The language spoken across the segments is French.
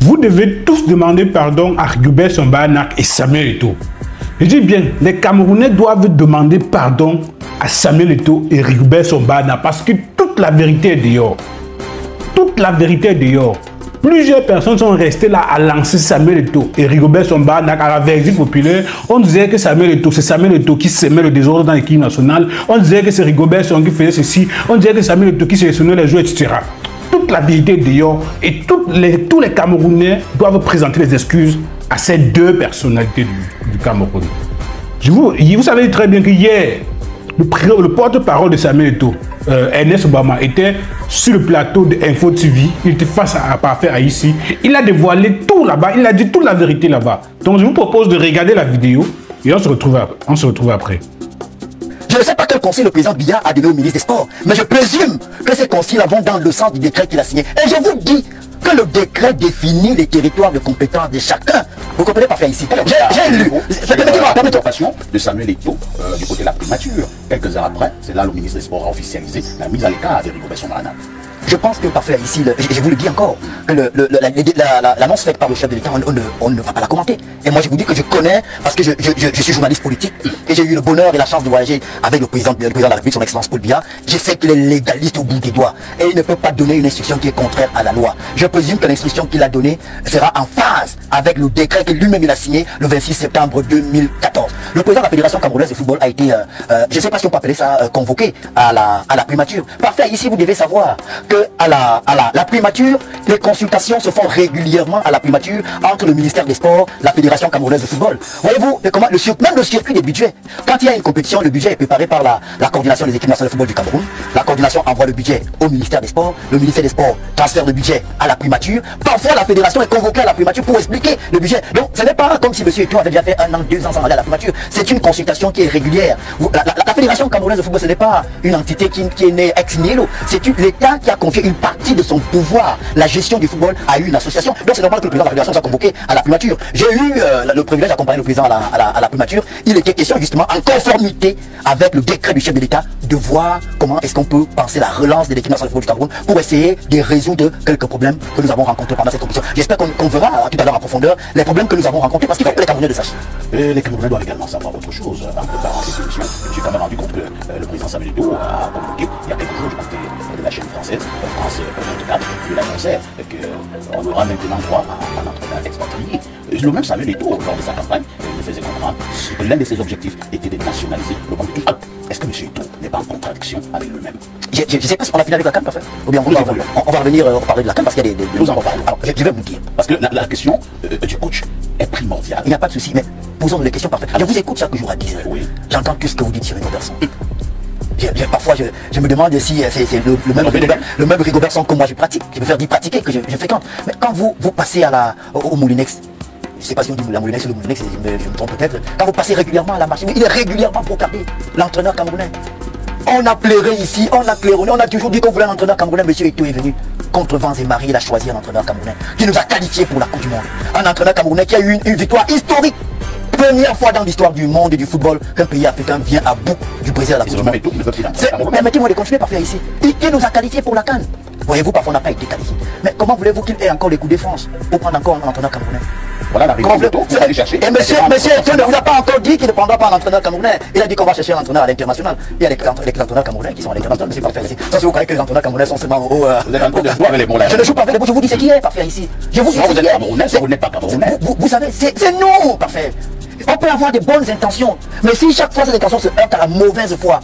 vous devez tous demander pardon à Rigobert Sombanak et Samuel Eto'o. Je dis bien, les Camerounais doivent demander pardon à Samuel Eto'o et Rigobert Sombanak parce que toute la vérité est dehors. Toute la vérité est dehors. Plusieurs personnes sont restées là à lancer Samuel Eto'o et Rigobert Sombanak à la vérité populaire. On disait que Samuel Eto'o, c'est Samuel Eto'o qui semait le désordre dans l'équipe nationale. On disait que c'est Rigobert Sombanak qui faisait ceci. On disait que Samuel Eto'o qui sélectionnait les joueurs, etc. Toute la vérité dehors et les, tous les Camerounais doivent présenter les excuses à ces deux personnalités du, du Cameroun. Je vous, vous savez très bien que hier, le, le porte-parole de Samuel Eto'o, euh, Ernest Obama, était sur le plateau de Info TV. Il était face à, à Parfait Haïti. Il a dévoilé tout là-bas. Il a dit toute la vérité là-bas. Donc je vous propose de regarder la vidéo et on se retrouve, on se retrouve après. Je sais pas conseil le président Biya a donné au ministre des Sports, mais je présume que ces conseils vont dans le sens du décret qu'il a signé. Et je vous dis que le décret définit les territoires de compétence de chacun. Vous comprenez parfait ici J'ai lu. Permettez-moi, permettez-moi. De Samuel Eto'o euh, du côté de la primature. Quelques heures après, c'est là le ministre des Sports a officialisé la mise à l'écart de Rigobert Sombanak. Je pense que parfait ici, je, vous le dis encore, que le- la- l'annonce faite par le chef de l'État, on, ne, va pas la commenter. Et moi je vous dis que je connais, parce que je, suis journaliste politique, et j'ai eu le bonheur et la chance de voyager avec le président, le président de la République, son excellence Paul Biya, je sais qu'il est légaliste au bout des doigts. Et il ne peut pas donner une instruction qui est contraire à la loi. Je présume que l'instruction qu'il a donnée sera en phase avec le décret que lui-même il a signé le 26 septembre 2014. Le président de la Fédération camerounaise de football a été, euh, euh, je ne sais pas si on peut appeler ça euh, convoqué à la, à la primature. Parfait, ici vous devez savoir que à la, à la, primature, les consultations se font régulièrement à la primature entre le ministère des Sports, la Fédération camerounaise de football. Voyez-vous, même le circuit des budgets, quand il y a une compétition, le budget est préparé par la, coordination des équipes nationales de football du Cameroun. Coordination envoie le budget au ministère des Sports. Le ministère des Sports transfère le budget à la primature. Parfois, la fédération est convoquée à la primature pour expliquer le budget. Donc, ce n'est pas comme si M. Eto'o avait déjà fait un an, deux ans sans aller à la primature. C'est une consultation qui est régulière. La, fédération camerounaise de football, ce n'est pas une entité qui, est née ex nihilo. C'est l'État qui a confié une partie de son pouvoir, la gestion du football, à une association. Donc, c'est normal que le président de la fédération soit convoqué à la primature. J'ai eu euh, le privilège d'accompagner le président à la- à la primature. Il était question justement, en conformité avec le décret du chef de l'État, de voir comment est-ce qu'on peut penser la relance de l'équipe nationale du Cameroun pour essayer de résoudre quelques problèmes que nous avons rencontrés pendant cette compétition. J'espère qu'on verra euh, tout à l'heure en profondeur les problèmes que nous avons rencontrés parce qu'il faut que les Camerounais le sachent. Et les Camerounais doivent également savoir autre chose. En préparant cette émission, je suis quand même rendu compte que euh, le président Samuel Eto'o a communiqué il y a quelques jours du côté de la chaîne française, euh, France euh, 24, il annonçait qu'on aura maintenant droit à un entraîneur expatrié. Le même Samuel Eto'o, lors de sa campagne, euh, nous faisait comprendre que l'un de ses objectifs était de nationaliser le banque de tout. Est-ce que M. Eto'o pas en contradiction avec lui-même Je ne sais pas si on a fini avec la canne, parfait. Ou bien on, va- on- on va revenir euh, parler de la canne parce qu'il y a des. des- Nous en reparlons. Alors, je, je vais vous dire. Parce que la, la question euh, du coach est primordiale. Il n'y a pas de souci, mais posons les questions parfaites. Je vous écoute chaque jour à 10 heures. Oui. J'entends que ce que vous dites sur Rigobert Song. Je- je- parfois, je, je me demande si euh, c'est le, le même Rigobert, le même Rigobert Song que moi je pratique. Je préfère dire pratiquer que je, je fréquente. Mais quand vous, vous passez à la, au, au Moulinex, je ne sais pas si on dit la Moulinex ou le Moulinex, je me, je me trompe peut-être. Quand vous passez régulièrement à la machine, il est régulièrement brocardé, l'entraîneur camerounais. On a pleuré ici, on a claironné, on a toujours dit qu'on voulait un entraîneur camerounais. Monsieur Eto'o est venu contre vents et marées, il a choisi un entraîneur camerounais qui nous a qualifiés pour la Coupe du Monde. Un entraîneur camerounais qui a eu une, une victoire historique. Première fois dans l'histoire du monde et du football qu'un pays africain vient à bout du Brésil à la Coupe du Monde. Permettez-moi de continuer par faire ici. Il qui nous a qualifiés pour la Cannes. Voyez-vous, parfois on n'a pas été qualifié. Mais comment voulez-vous qu'il ait encore les coups de France pour prendre encore un entraîneur camerounais? Voilà la réalité voulez- d'Eto'o, vous allez chercher. Et monsieur, monsieur Etienne ne vous a pas encore dit qu'il ne prendra pas un entraîneur camerounais. Il a dit qu'on va chercher un entraîneur à l'international. Il y a les, les entraîneurs camerounais qui sont à l'international, mais c'est parfait ici. Ça, si vous croyez que les entraîneurs camerounais sont seulement au euh, Vous êtes en train de jouer avec les mots là. Je ne joue pas avec les mots, je vous dis ce qui est, parfait ici. Je vous dis ce vous qui êtes est. camerounais, vous n'êtes pas camerounais. Vous, vous- savez, c'est c'est nous, parfait. On peut avoir des bonnes intentions, mais si chaque fois ces intentions se heurtent à la mauvaise foi,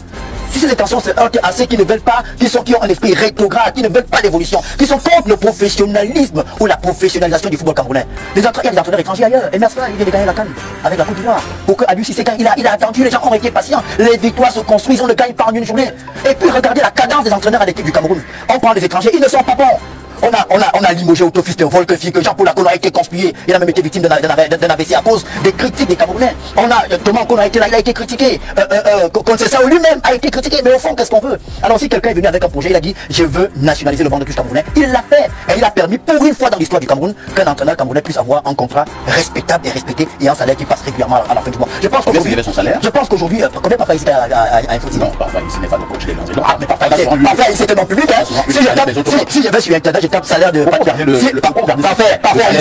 si ces intentions se heurtent à ceux qui ne veulent pas, qui sont qui ont un esprit rétrograde, qui ne veulent pas l'évolution, qui sont contre le professionnalisme ou la professionnalisation du football camerounais. Les entra- il y a des entraîneurs étrangers ailleurs. Et Mersfa, il vient de gagner la canne avec la Côte d'Ivoire. Pour que Aliou gagne, il a, il a attendu, les gens ont été patients. Les victoires se construisent, on ne gagne pas en une journée. Et puis regardez la cadence des entraîneurs à l'équipe du Cameroun. On prend les étrangers, ils ne sont pas bons. On a, on a, on a limogé Autofils de Volkefi, que Jean-Paul Akon a été conspué. Il a même été victime d'un AVC à cause des critiques des Camerounais. On a, euh, Thomas Akon a été là, il a été critiqué. Euh, euh, euh, lui-même a été critiqué. Mais au fond, qu'est-ce qu'on veut? Alors si quelqu'un est venu avec un projet, il a dit, je veux nationaliser le banc de touche camerounais. Il l'a fait. Et il a permis pour une fois dans l'histoire du Cameroun qu'un entraîneur camerounais puisse avoir un contrat respectable et respecté et un salaire qui passe régulièrement à la, fin du mois. Je pense qu'aujourd'hui, son salaire? je pense qu'aujourd'hui, euh, combien Papa Ici à, Infotile Non, parfois, ici n'est pas le coach des ah, mais parfois, parfois, c'était dans le public, hein. Si j'avais sur Internet, je véritable salaire de. Par- garder Parfait, le parfait. salaire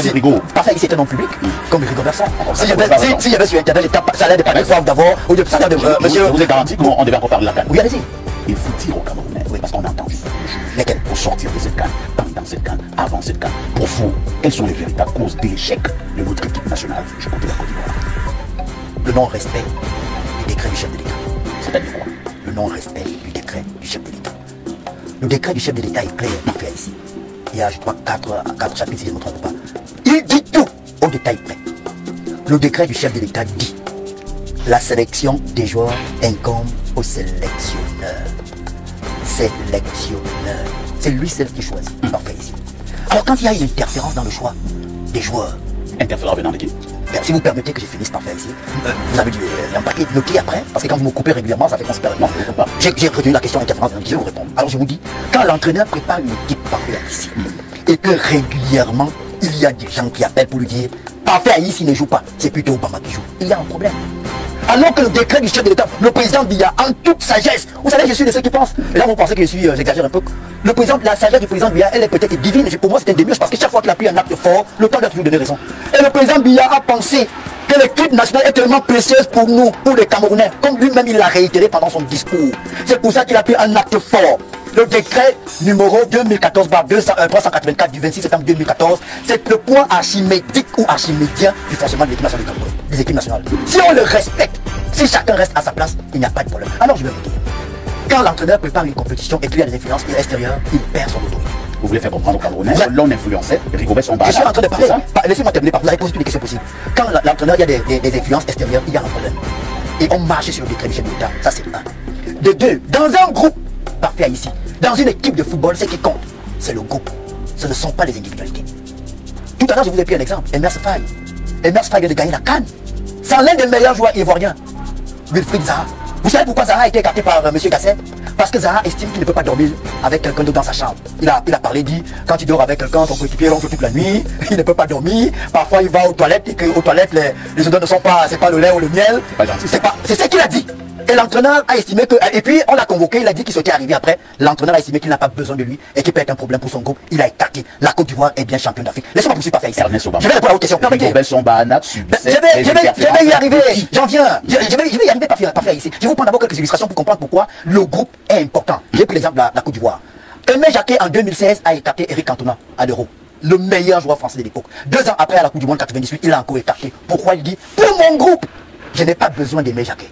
ici- un nom public, comme Rigaud Berson. S'il y avait- sur Internet les tap- salaires de Patrick Favre d'abord, ou de salaire de euh, monsieur. je vous ai garanti qu'on devait encore parler de la canne. Oui, allez-y. Il faut dire aux Camerounais, oui, parce qu'on a entendu Lesquels pour sortir de cette canne, pendant cette canne, avant cette canne, pour vous, quelles sont les véritables causes d'échec de notre équipe nationale? Je compte la Côte d'Ivoire. Le non-respect du décret du chef de l'État. C'est-à-dire quoi? Le non-respect du décret du chef de l'État. Le décret du chef de l'État est clair, il fait ici. Il y a, je crois, quatre, quatre chapitres, si je ne me trompe pas. Il dit tout au détail près. Le décret du chef de l'État dit la sélection des joueurs incombe au sélectionneur. Sélectionneur. C'est lui seul qui choisit. Parfait ici. Alors quand il y a une interférence dans le choix des joueurs, Interférent venant de qui? Si vous permettez que je finisse par faire ici, euh, vous avez dû euh, paquet noté après, parce que quand vous me coupez régulièrement, ça fait comprends pas. J'ai j'ai retenu la question interférence, je vais vous répondre. Alors je vous dis, quand l'entraîneur prépare une équipe parfaite ici, et que régulièrement, il y a des gens qui appellent pour lui dire, parfait ici ne joue pas, c'est plutôt Obama qui joue. Il y a un problème. Alors que le décret du chef de l'État, le président Biya, en toute sagesse, vous savez, je suis de ceux qui pensent, et là vous pensez que je suis, euh, j'exagère un peu, le président, la sagesse du président Biya, elle est peut-être divine, pour moi c'est un démiurge, parce que chaque fois qu'il a pris un acte fort, le temps doit toujours donner raison. Et le président Biya a pensé que l'équipe nationale est tellement précieuse pour nous, pour les Camerounais, comme lui-même il l'a réitéré pendant son discours. C'est pour ça qu'il a pris un acte fort. Le décret numéro 2014-384 du 26 septembre 2014, c'est le point archimédique ou archimédien du fonctionnement de l'équipe nationale du Cameroun, des équipes nationales. Si on le respecte, si chacun reste à sa place, il n'y a pas de problème. Alors je vais vous dire, quand l'entraîneur prépare une compétition et qu'il y a des influences extérieures, il perd son autorité. Vous voulez faire comprendre aux Camerounais l'on influençait Rigobert son Je suis en train de parler. Par- Laissez-moi terminer par vous avez posé toutes les questions possibles. Quand l'entraîneur, il y a des, des- des influences extérieures, il y a un problème. Et on marche sur le décret du chef de l'État. Ça, c'est un. De deux, dans un groupe, parfait ici, dans une équipe de football, ce qui compte, c'est le groupe. Ce ne sont pas les individualités. Tout à l'heure, je vous ai pris un exemple. Emers Faye. Emers Faye vient de gagner la Cannes. C'est l'un des meilleurs joueurs ivoiriens. Wilfried Zaha. Vous savez pourquoi Zaha a été écarté par euh, M. Gasset? Parce que Zaha estime qu'il ne peut pas dormir avec quelqu'un d'autre dans sa chambre. Il a, il a parlé, dit, quand il dort avec quelqu'un, son coéquipier ronfle toute la nuit, il ne peut pas dormir. Parfois, il va aux toilettes et qu'aux toilettes, les, les odeurs ne sont pas, c'est pas le lait ou le miel. C'est ce qu'il a dit. Et l'entraîneur a estimé que, et puis on l'a convoqué, il a dit qu'il souhaitait arriver après. L'entraîneur a estimé qu'il n'a pas besoin de lui et qu'il peut être un problème pour son groupe. Il a écarté. La Côte d'Ivoire est bien championne d'Afrique. Laissez-moi poursuivre par faire ici. Je vais répondre à vos questions. Permettez. Je vais, des je vais, je interférences vais y arriver, j'en viens. Je, je vais, je vais y arriver par faire, par faire ici. Je vais vous prendre d'abord quelques illustrations pour comprendre pourquoi le groupe est important. J'ai pris l'exemple de la, la Côte d'Ivoire. Aimé Jacquet en 2016 a écarté Eric Cantona à l'Euro. Le meilleur joueur français de l'époque. Deux ans après à la Coupe du Monde 98, il a encore écarté. Pourquoi il dit Pour mon groupe, je n'ai pas besoin d'Aimé Jacquet.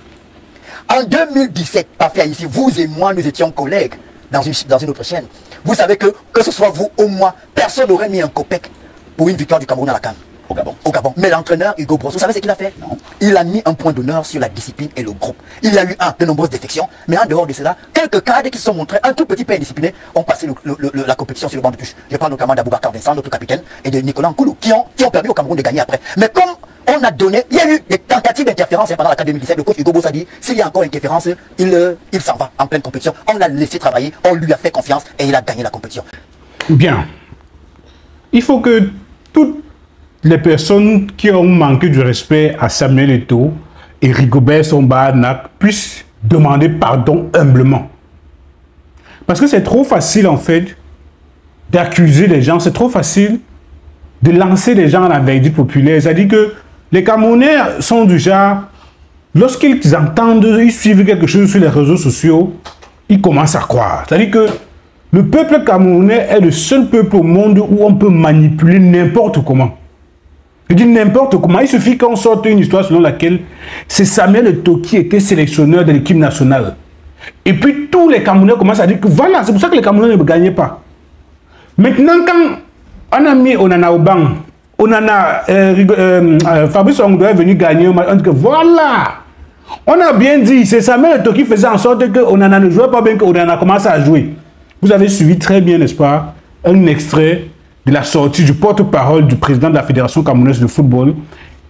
En 2017, parfait ici, vous et moi, nous étions collègues dans une, dans une autre chaîne. Vous savez que, que ce soit vous ou moi, personne n'aurait mis un copec pour une victoire du Cameroun à la Cannes. Au Gabon. Au Gabon. Mais l'entraîneur Hugo Brosso, vous savez ce qu'il a fait? Non. Il a mis un point d'honneur sur la discipline et le groupe. Il y a eu un, de nombreuses défections, mais en dehors de cela, quelques cadres qui se sont montrés un tout petit peu indisciplinés ont passé le- la compétition sur le banc de touche. Je parle notamment d'Aboubacar Vincent, notre capitaine, et de Nicolas Nkoulou, qui ont, qui ont permis au Cameroun de gagner après. Mais comme on a donné, il y a eu des tentatives d'interférence hein, pendant la CAN 2017, le coach Hugo Brosso a dit, s'il y a encore interférence, il, euh, il s'en va en pleine compétition. On l'a laissé travailler, on lui a fait confiance et il a gagné la compétition. Bien. Il faut que toutes les personnes qui ont manqué du respect à Samuel Eto'o et Rigobert Sombanak puissent demander pardon humblement. Parce que c'est trop facile, en fait, d'accuser les gens. C'est trop facile de lancer les gens à la verdicte populaire. Que les Camerounais sont du genre, lorsqu'ils entendent, ils suivent quelque chose sur les réseaux sociaux, ils commencent à croire. C'est-à-dire que le peuple camerounais est le seul peuple au monde où on peut manipuler n'importe comment. Je dis n'importe comment. Il suffit qu'on sorte une histoire selon laquelle c'est Samuel Eto'o qui était sélectionneur de l'équipe nationale. Et puis tous les Camerounais commencent à dire que voilà, c'est pour ça que les Camerounais ne gagnaient pas. Maintenant, quand on a mis Onana au banc, Onana, euh, euh, euh, Fabrice Ongdo est venu gagner, au match, on dit que voilà, on a bien dit, c'est Samuel Eto'o qui faisait en sorte que Onana ne jouait pas bien, que Onana commence à jouer. Vous avez suivi très bien, n'est-ce pas, un extrait de la sortie du porte-parole du président de la Fédération camerounaise de football,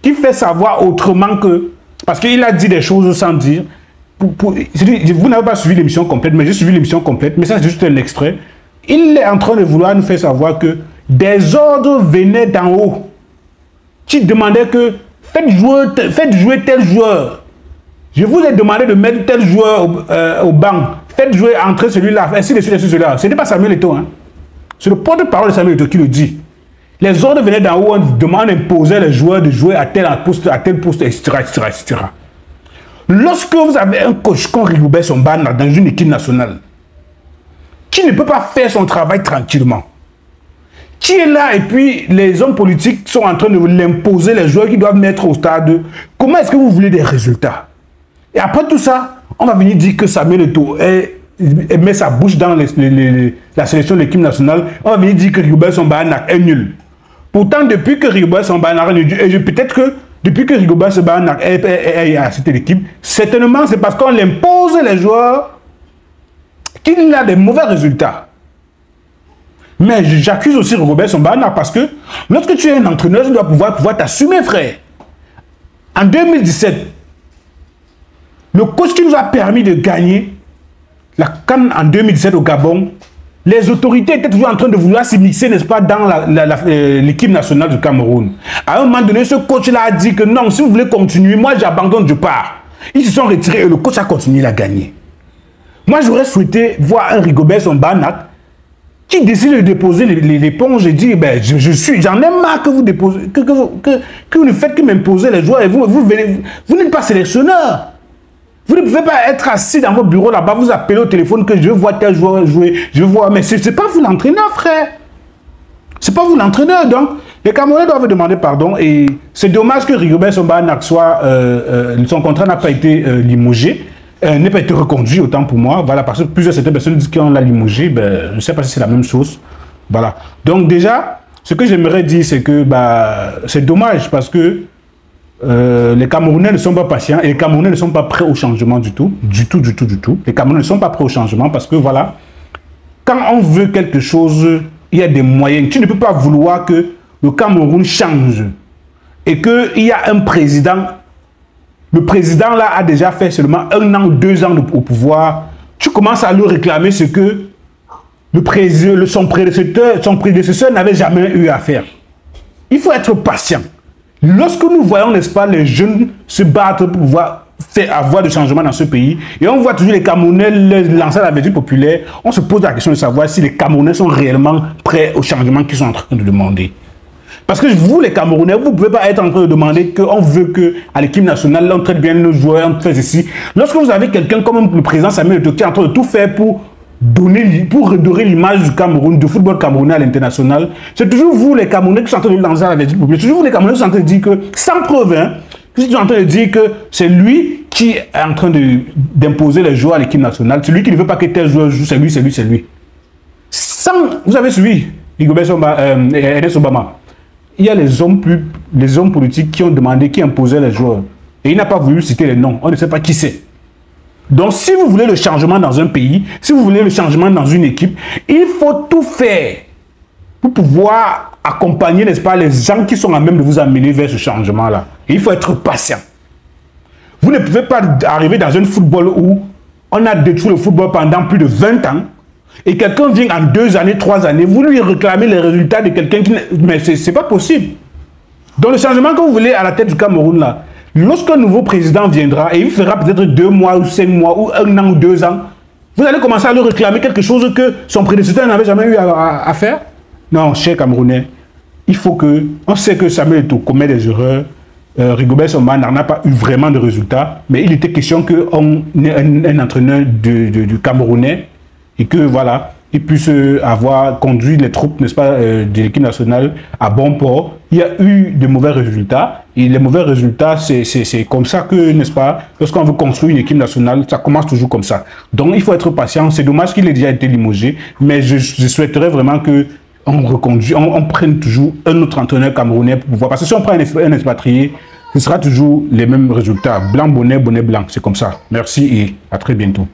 qui fait savoir autrement que, parce qu'il a dit des choses sans dire, vous n'avez pas suivi l'émission complète, mais j'ai suivi l'émission complète, mais ça c'est juste un extrait. Il est en train de vouloir nous faire savoir que des ordres venaient d'en haut qui demandaient que faites jouer, jouer tel joueur. Je vous ai demandé de mettre tel joueur au, euh, banc. Faites jouer, entrer celui-là, ainsi de suite, ainsi de suite. Ce n'est pas Samuel Eto'o. Hein. C'est le porte-parole de Samuel Eto'o qui le dit. Les ordres venaient d'en haut, on demande, imposer les joueurs de jouer à tel poste, à tel poste, etc.. Lorsque vous avez un coach comme Rigobert Sombana dans une équipe nationale, qui ne peut pas faire son travail tranquillement, qui est là et puis les hommes politiques sont en train de l'imposer, les joueurs qui doivent mettre au stade, comment est-ce que vous voulez des résultats? Et après tout ça, on va venir dire que Samuel Eto'o met sa bouche dans la sélection de l'équipe nationale, on va venir dire que Rigobert Sombana est nul. Pourtant, depuis que Rigobert Sombana est nul, et peut-être que depuis que Rigobert Sombana est à cette équipe, certainement c'est parce qu'on l'impose les joueurs qu'il a des mauvais résultats. Mais j'accuse aussi Rigobert Sombana parce que lorsque tu es un entraîneur, tu dois pouvoir, pouvoir t'assumer, frère. En 2017, le coach qui nous a permis de gagner la Cannes en 2017 au Gabon, les autorités étaient toujours en train de vouloir s'immiscer, n'est-ce pas, dans euh, l'équipe nationale du Cameroun. À un moment donné, ce coach-là a dit que non, si vous voulez continuer, moi j'abandonne, je pars. Ils se sont retirés et le coach a continué à gagner. Moi, j'aurais souhaité voir un Rigobert Sombanak qui décide de déposer l'éponge et dit, ben, je, suis, j'en ai marre que vous déposez, que, que, que, vous ne faites que m'imposer les joueurs et vous, vous, vous n'êtes pas sélectionneur. Vous ne pouvez pas être assis dans votre bureau là-bas, vous appelez au téléphone que je vois tel joueur jouer, je vois, mais ce n'est pas vous l'entraîneur, frère. Ce n'est pas vous l'entraîneur. Donc, les Camerounais doivent demander pardon et c'est dommage que Rigobert Somba euh, euh, son contrat n'a pas été euh, limogé, n'a pas été reconduit autant pour moi. Voilà, parce que plusieurs certaines personnes disent qu'on l'a limogé, ben, je ne sais pas si c'est la même chose. Voilà. Donc déjà, ce que j'aimerais dire, c'est que bah, c'est dommage parce que euh, les Camerounais ne sont pas patients et les Camerounais ne sont pas prêts au changement du tout. Du tout, du tout, du tout. Les Camerounais ne sont pas prêts au changement parce que voilà, quand on veut quelque chose, il y a des moyens. Tu ne peux pas vouloir que le Cameroun change et qu'il y a un président. Le président là a déjà fait seulement un an deux ans au pouvoir. Tu commences à lui réclamer ce que le président, son prédécesseur, son prédécesseur n'avait jamais eu à faire. Il faut être patient. Lorsque nous voyons, n'est-ce pas, les jeunes se battre pour pouvoir faire avoir des changements dans ce pays, et on voit toujours les Camerounais lancer la vertu populaire, on se pose la question de savoir si les Camerounais sont réellement prêts au changement qu'ils sont en train de demander. Parce que vous, les Camerounais, vous ne pouvez pas être en train de demander qu'on veut que à l'équipe nationale, on traite bien nos joueurs, on fait ceci. Lorsque vous avez quelqu'un comme le président Samuel Eto'o qui est en train de tout faire pour donner, pour redorer l'image du Cameroun, du football camerounais à l'international, c'est toujours vous, les Camerounais, qui sont en train de lancer la vertu populaire. C'est toujours vous, les Camerounais, qui sont en train de dire que, sans preuve, hein, qui sont en train de dire que c'est lui qui est en train d'imposer les joueurs à l'équipe nationale. C'est lui qui ne veut pas que tel joueur joue, c'est lui, c'est lui, c'est lui. Vous avez suivi Rigobert euh, Obama. Il y a les hommes, politiques qui ont demandé, qui imposaient les joueurs. Et il n'a pas voulu citer les noms. On ne sait pas qui c'est. Donc, si vous voulez le changement dans un pays, si vous voulez le changement dans une équipe, il faut tout faire pour pouvoir accompagner, n'est-ce pas, les gens qui sont à même de vous amener vers ce changement-là. Il faut être patient. Vous ne pouvez pas arriver dans un football où on a détruit le football pendant plus de 20 ans et quelqu'un vient en deux années, trois années, vous lui réclamez les résultats de quelqu'un qui... Mais ce n'est pas possible. Donc le changement que vous voulez à la tête du Cameroun, là, Lorsqu'un nouveau président viendra et il fera peut-être deux mois ou cinq mois ou un an ou deux ans, vous allez commencer à lui réclamer quelque chose que son prédécesseur n'avait jamais eu à, faire? Non, cher Camerounais, il faut que... On sait que Samuel Eto'o commet des erreurs. Euh, Rigobert Somban n'a pas eu vraiment de résultats, mais il était question qu'on ait un, entraîneur du Camerounais et que voilà, il puisse avoir conduit les troupes, n'est-ce pas, euh, de l'équipe nationale à bon port. Il y a eu de mauvais résultats. Et les mauvais résultats, c'est comme ça que, n'est-ce pas, lorsqu'on veut construire une équipe nationale, ça commence toujours comme ça. Donc, il faut être patient. C'est dommage qu'il ait déjà été limogé, mais je, souhaiterais vraiment que on reconduit, on, prenne toujours un autre entraîneur camerounais pour pouvoir. Parce que si on prend un, un expatrié, ce sera toujours les mêmes résultats. Blanc, bonnet, bonnet, blanc. C'est comme ça. Merci et à très bientôt.